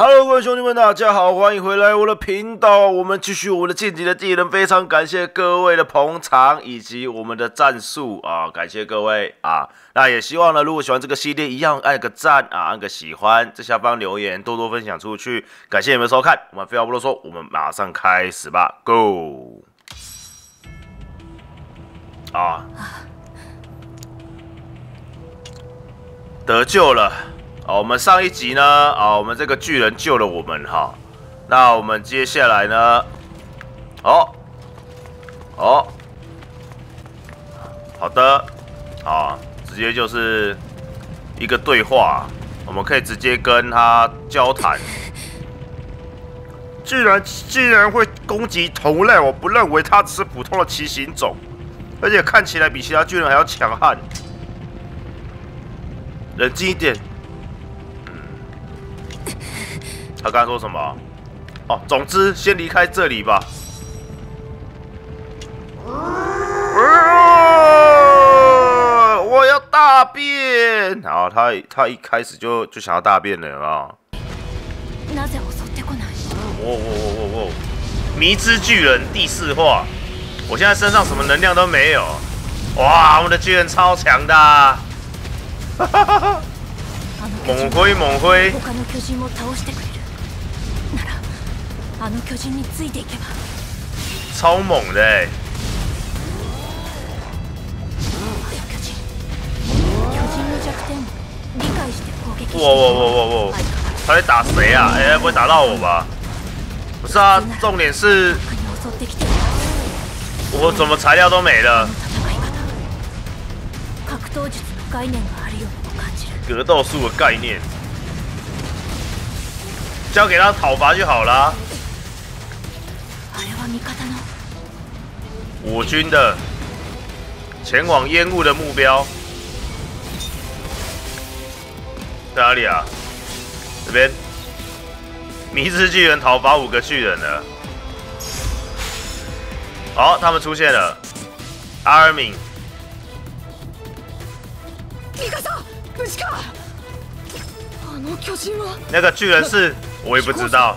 Hello，各位兄弟们，大家好，欢迎回来我的频道。我们继续我们的晋级的技能，非常感谢各位的捧场以及我们的战术啊，感谢各位啊。那也希望呢，如果喜欢这个系列，一样按个赞啊，按个喜欢，在下方留言，多多分享出去。感谢你们收看，我们废话不多说，我们马上开始吧，Go！啊，得救了。哦，我们上一集呢，啊，我们这个巨人救了我们哈。那我们接下来呢？哦，哦，好的，啊，直接就是一个对话，我们可以直接跟他交谈。巨人既然会攻击同类，我不认为他只是普通的骑行种，而且看起来比其他巨人还要强悍。冷静一点。他刚才说什么？哦，总之先离开这里吧。我要大便！好，他他一开始就就想要大便了啊！我我我我我，迷之巨人第四话，我现在身上什么能量都没有。哇，我们的巨人超强的！哈哈哈！猛挥猛挥！超猛的！哇哇哇哇哇！他在打谁啊？哎，不会打到我吧？不是啊，重点是，我怎么材料都没了？格斗术的概念，交给他讨伐就好了。我军的前往烟雾的目标。在哪里啊？这边，迷之巨人讨伐五个巨人了。好，他们出现了。阿尔敏，那个巨人是？我也不知道。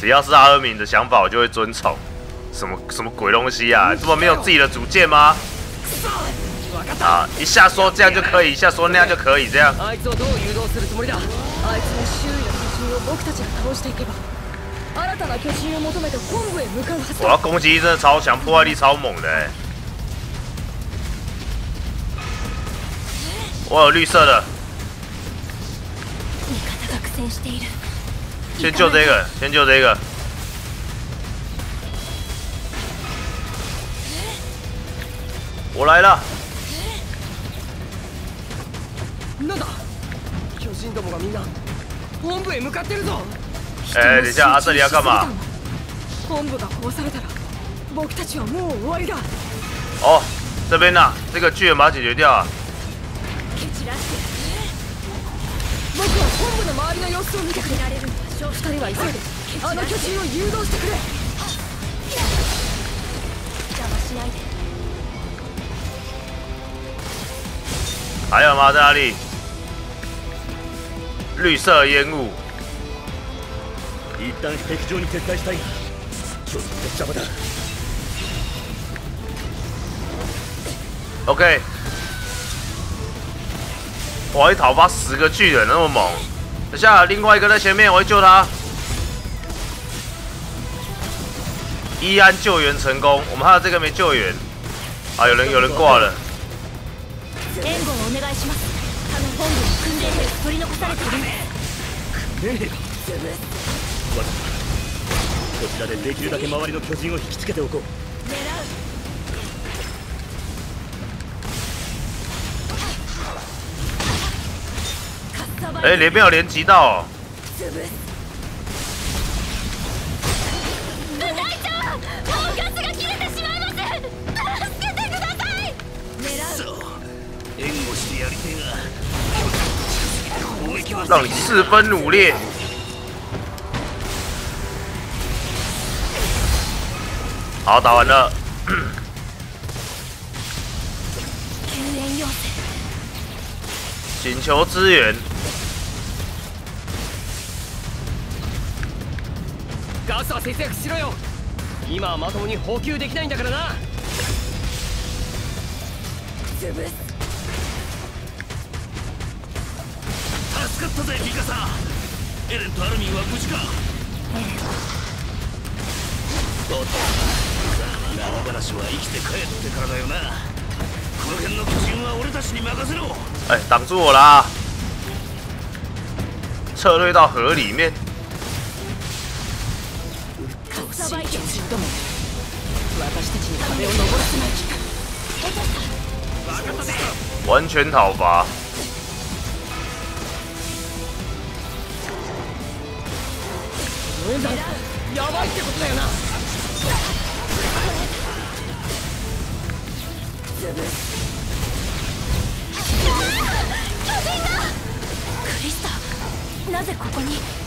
只要是阿尔敏的想法，我就会遵从。什么什么鬼东西啊？这么没有自己的主见吗？啊！一下说这样就可以，一下说那样就可以，这样。我要攻击真的超强，破坏力超猛的。我有绿色的。先救这个，先救这个。我来了。哎，等一下，这里要干嘛？哦，这边呢，这个巨人把它解决掉啊。二人は急いであの巨人を誘導してくれ邪魔しないで还有吗？在哪里？绿色烟雾。一旦敵場に撤退したい、巨人が邪魔だ。OK。我一讨伐十个巨人，那么猛。等下，另外一个在前面，我会救他。伊安救援成功，我们还有这个没救援。啊，有人有人挂了。こちらでできるだけ周りの巨人を引きつけておこう。 哎，连没有连击到。让你四分努力。好，打完了。请求支援。ガスは節約しろよ。今はまともに補給できないんだからな。潰す。助かったぜミカサ。エレンとアルミンは無事か。エレン。おっと。長話は生きて帰ってからだよなこの辺の巨人は俺たちに任せろ哎挡住我啦撤退到河里面も私たちに壁を登らせない気か完全。やばいってことだよな。クリスタ、なぜここに？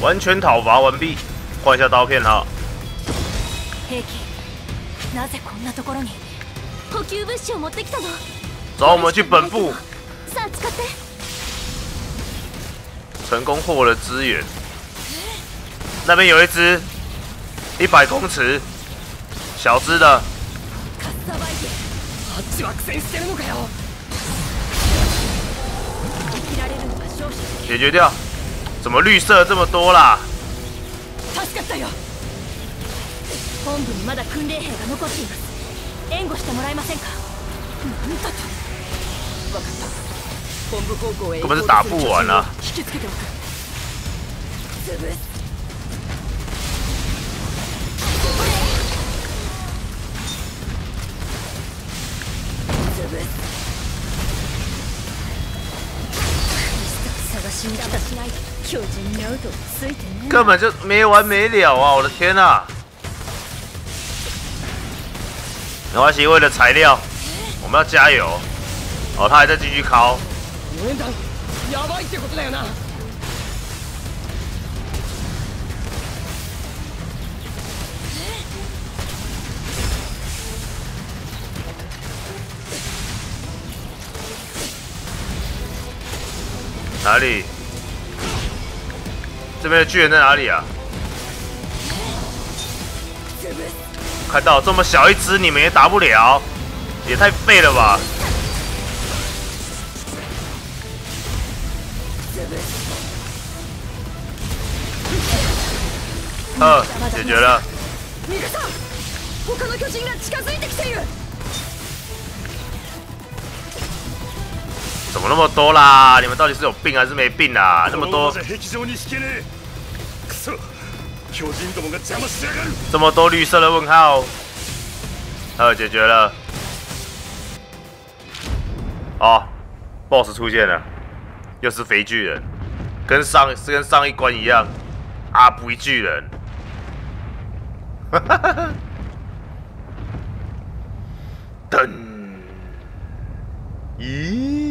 完全讨伐完毕，换一下刀片哈。兵器なぜこんなところに補給物資を持ってきたの走，我们去本部。さあ使って。成功获了资源，那边有一只一百公尺小只的， 解决掉。怎么绿色这么多啦？根本是打不完啊！根本就没完没了啊！我的天呐！没关系，为了材料，我们要加油。哦，他还在继续敲。哪里？这边的巨人在哪里啊？看到这么小一只，你们也打不了，也太废了吧！呃，解决了。怎么那么多啦？你们到底是有病还是没病啊？那么多，这么多绿色的问号，呃，解决了。哦，BOSS 出现了，又是肥巨人，跟上是跟上一关一样，阿布巨人。哈哈哈哈！噔，咦？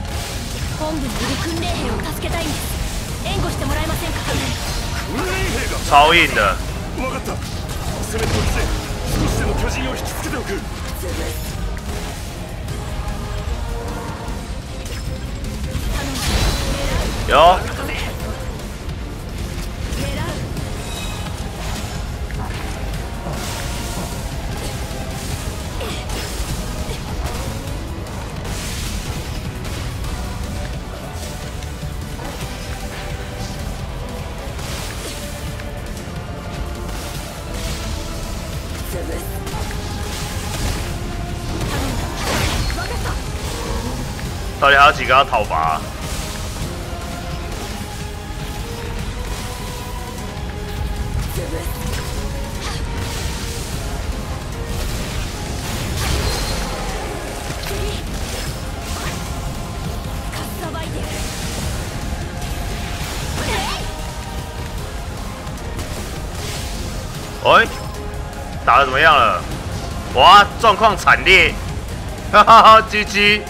本部にいる訓練兵を助けたいんです。援護してもらえませんか？訓練兵が超いいんだ。分かった。せめてこっちで少しでも巨人を引きつけ。ておくよ到底还有几个要讨伐？かっさばいてる哎，打的怎么样了？哇，状况惨烈！哈哈哈，GG！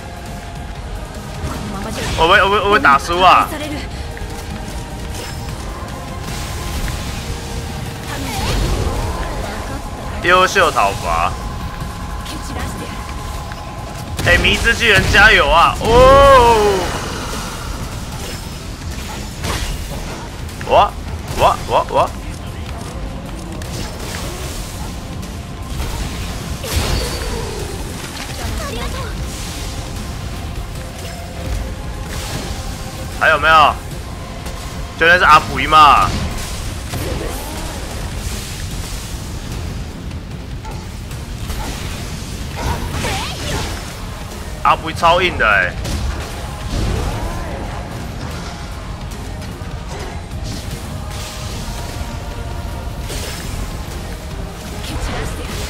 我会我会我会打输啊！优秀讨伐！哎，迷之巨人加油啊！哦！我我我我。还有没有？就那是阿普伊嘛？阿普伊超硬的哎、蹴散らしてやる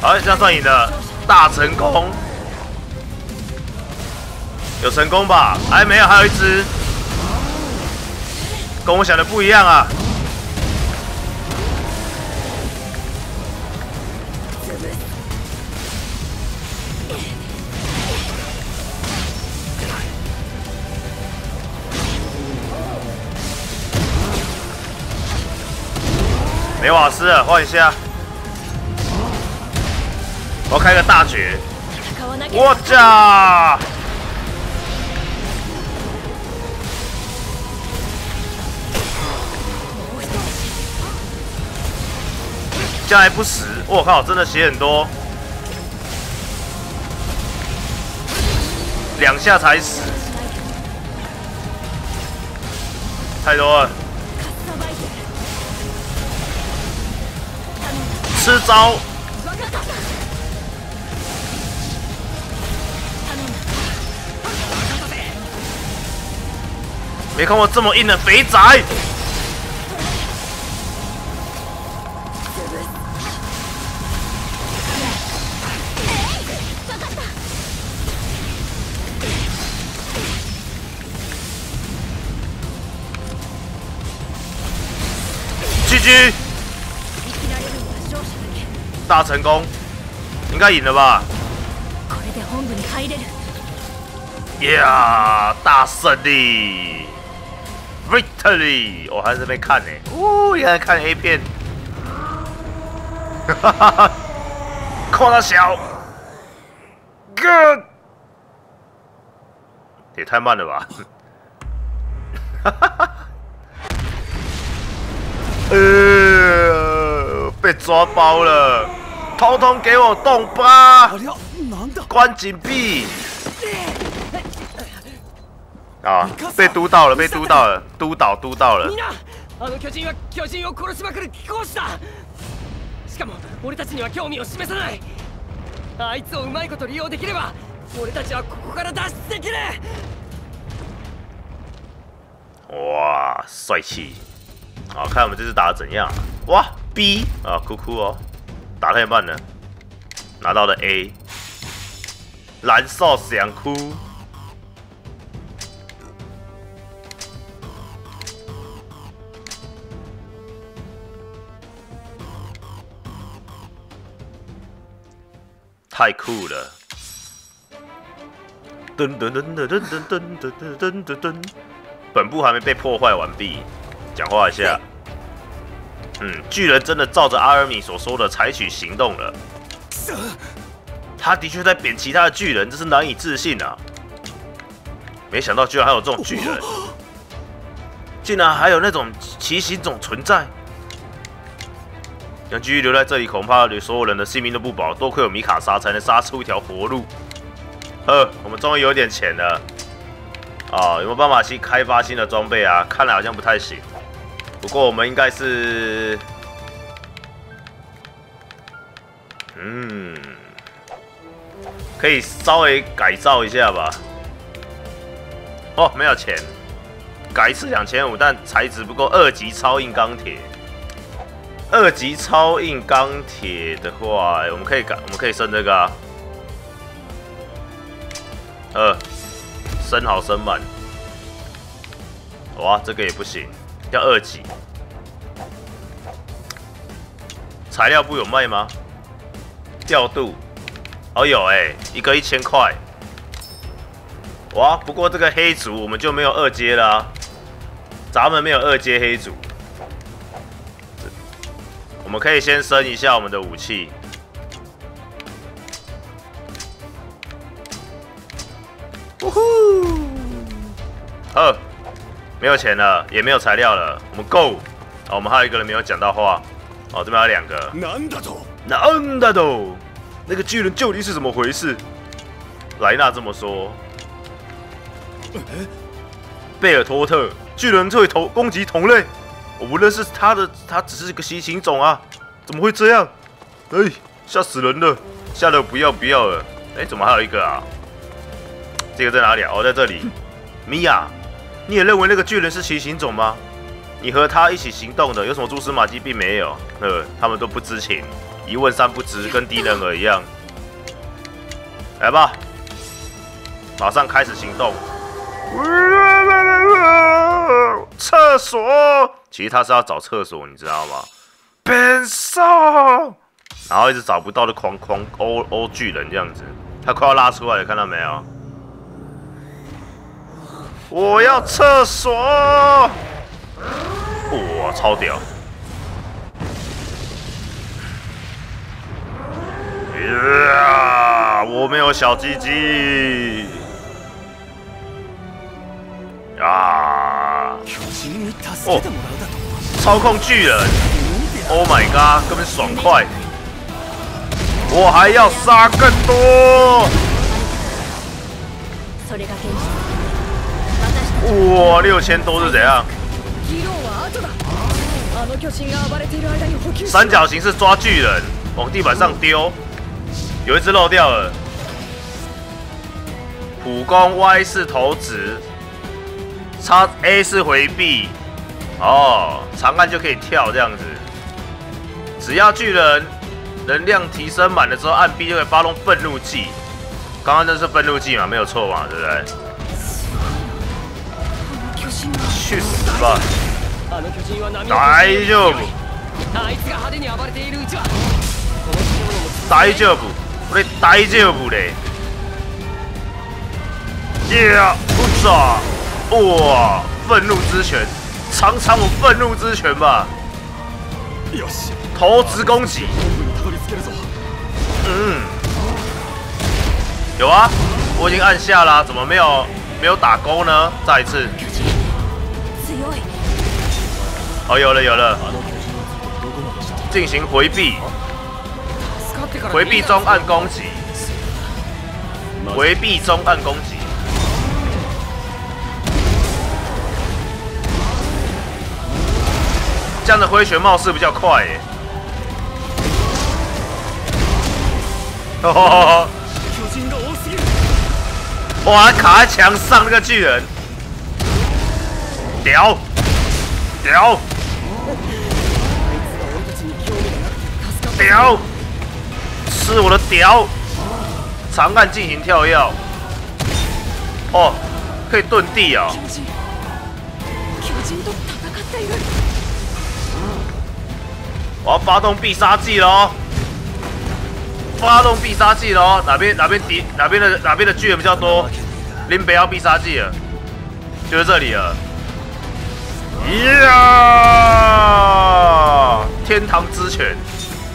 好，这样算你的大成功， 有成功吧？哎，没有，还有一只，跟我想的不一样啊！没瓦斯了，换一下。我要开个大绝，戦わなきゃ我操！ 下来不死，我靠，真的血很多，两下才死，太多了，吃招，没看过这么硬的肥宅。狙击大成功，应该赢了吧？Yeah，大胜利，Victory！我还在那看呢、哦，原来在看 A 片，哈哈哈，夸他小，Good，也太慢了吧，哈哈哈。呃，被抓包了，通通给我动吧！りゃなんだ关紧闭。啊，被督到了，被督到了，督导督到了みん。なあの巨人は巨人を殺しまくる貴公子だしかも俺たちには興味を示さないあいつをうまいこと利用できれば俺たちはここから脱出できる哇，帅气！ 好看我们这次打的怎样？哇，B 啊，酷酷哦，打太慢了，拿到了 A，燃烧想哭。太酷了！噔噔噔噔噔噔噔噔噔噔噔，本部还没被破坏完毕，讲话一下。嗯，巨人真的照着阿尔米所说的采取行动了。他的确在贬其他的巨人，真是难以置信啊！没想到居然还有这种巨人，竟然还有那种奇形种存在。想继续留在这里，恐怕所有人的性命都不保。多亏有米卡莎，才能杀出一条活路。呃，我们终于有点钱了。啊，有没有办法去开发新的装备啊？看来好像不太行。不过我们应该是，嗯，可以稍微改造一下吧。哦，没有钱，改一次两千五，但材质不够，二级超硬钢铁。二级超硬钢铁的话，我们可以改，我们可以升这个啊。呃，升好升满。哇，这个也不行，要二级。材料部有卖吗？调度，哦有哎，一个一千块。哇，不过这个黑族我们就没有二阶了，咱们没有二阶黑族。我们可以先升一下我们的武器。呜呼！二，没有钱了，也没有材料了，我们够。好，我们还有一个人没有讲到话。哦，这边有两个。难だと？难だと？那个巨人究竟是怎么回事？莱纳这么说。贝尔托特，巨人会同攻击同类。我不认识他的，他只是个畸形种啊！怎么会这样？哎，吓死人了，吓得不要不要了。哎，怎么还有一个啊？这个在哪里啊？哦，在这里。米娅， 你也认为那个巨人是骑行种吗？你和他一起行动的，有什么蛛丝马迹并没有。呃，他们都不知情，一问三不知，跟低能儿一样。来吧，马上开始行动。厕所。其实他是要找厕所，你知道吗？变瘦，然后一直找不到的狂狂欧欧巨人这样子，他快要拉出来了，看到没有？我要厕所！哇，超屌！呀，我没有小鸡鸡！啊！哦，操控巨人！Oh my god，根本爽快！我还要杀更多！哇，六千多是怎样？三角形是抓巨人，往地板上丢，有一只漏掉了。普攻 Y 是投掷。叉 A 是回避，哦，长按就可以跳这样子。只要巨人能量提升满了之后，按 B 就可以发动愤怒技。刚刚那是愤怒技嘛，没有错嘛，对不对？去死吧！大丈夫。大丈夫，我大丈夫嘞。耶，不错。哇！愤怒之拳，尝尝我愤怒之拳吧！投掷攻击。嗯，有啊，我已经按下了，怎么没有没有打勾呢？再一次。哦，有了有了，进行回避，回避中按攻击，回避中按攻击。这样的挥拳貌似比较快耶！哦，哇，卡在墙上那个巨人，屌。屌。屌，吃我的屌！长按进行跳跃，哦，可以遁地啊！我要发动必杀技喽！发动必杀技喽！哪边哪边敌哪边的哪边的巨人比较多？林北要必杀技了，就是这里了！呀！天堂之犬，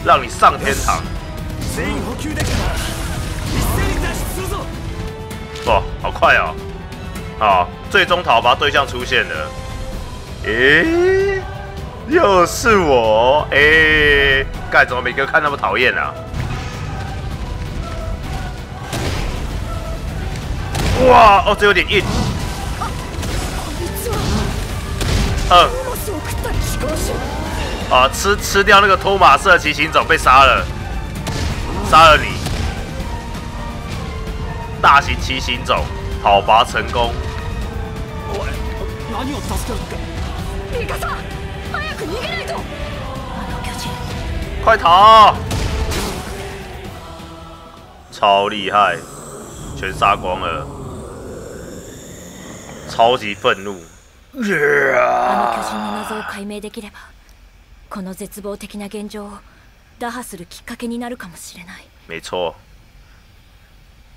让你上天堂！哇，好快哦！好，最终讨伐对象出现了。诶？又是我哎！干怎么每个看那么讨厌啊？哇哦，这有点硬。嗯。啊，吃吃掉那个托马色骑行种被杀了，杀了你。 大型骑行种讨伐成功。おい何を助けるってミカサ早く逃げないとあの巨人快逃！超厉害，全杀光了，超级愤怒。 この絶望的な現状を打破するきっかけになるかもしれない。没错，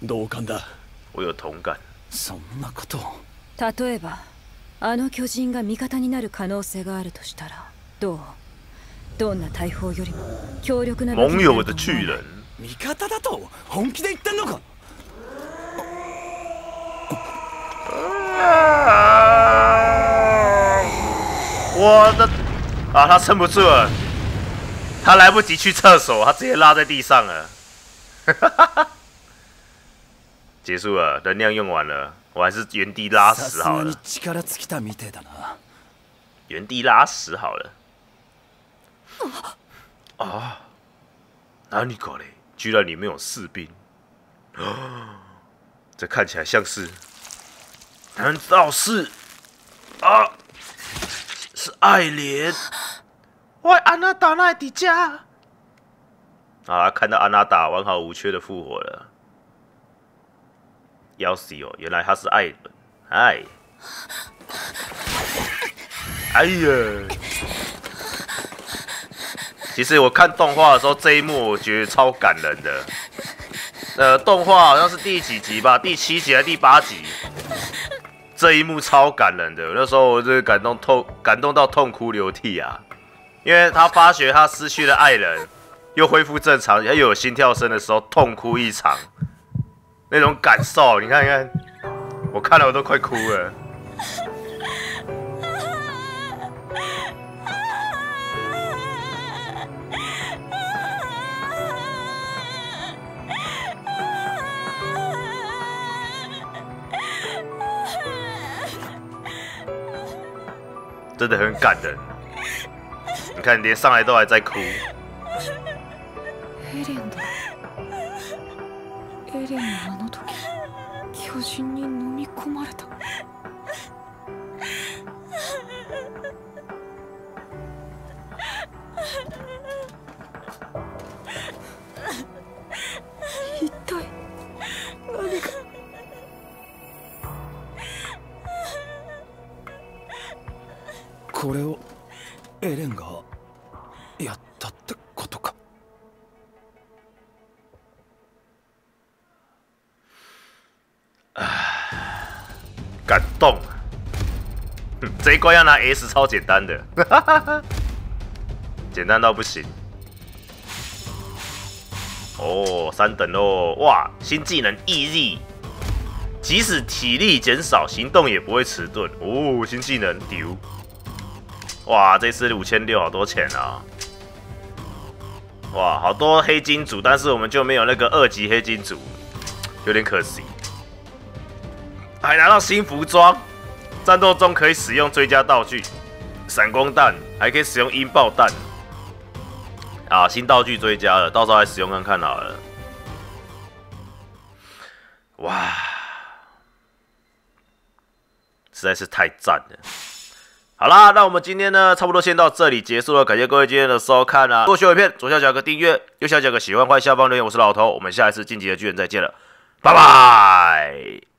同感だ。我有同感。そんなこと。を例えばあの巨人が味方になる可能性があるとしたらどう？どんな大砲よりも強力な盟にな友的巨人，味方だと？本気で言ってんのか？我的啊，他撑不住了，他来不及去厕所，他直接拉在地上了。结束了，能量用完了，我还是原地拉さす屎好了がに。力尽きたみてえだな原地拉屎好了。啊，哪里搞嘞？居然里面有士兵，这看起来像是，难道是啊？ 是爱莲？喂，安娜达奈迪迦。啊，看到安娜达完好无缺的复活了。要死哦！原来他是艾伦，哎，哎呀！其实我看动画的时候，这一幕我觉得超感人的。呃，动画好像是第几集吧？第七集还是第八集？这一幕超感人的，那时候我就感动痛，感动到痛哭流涕啊！因为他发觉他失去了爱人，又恢复正常，又有心跳声的时候，痛哭一场，那种感受，你看看，我看了我都快哭了。真的很感人。你看，连上来都还在哭。これをエレンがやったってことか感动。这一关要拿 S 超简单的，简单到不行。哦，三等哦，哇，新技能毅力，即使体力减少，行动也不会迟钝。哦，新技能丢，哇，这次五千六，好多钱啊！哇，好多黑金组，但是我们就没有那个二级黑金组，有点可惜。还拿到新服装，战斗中可以使用追加道具，闪光弹，还可以使用音爆弹。啊，新道具追加了，到时候来使用看看好了。哇，实在是太赞了！好啦，那我们今天呢，差不多先到这里结束了。感谢各位今天的收看啊！如果喜欢影片，左下角有个订阅，右下角有个喜欢，欢迎下方留言。我是老头，我们下一次晋级的巨人再见了，拜拜。